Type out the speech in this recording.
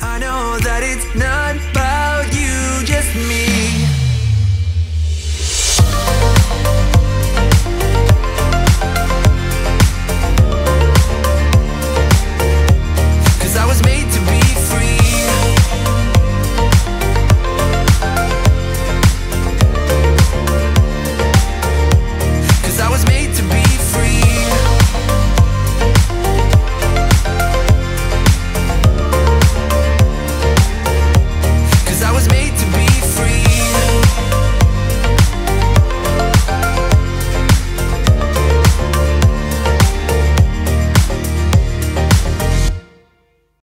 I know that it's not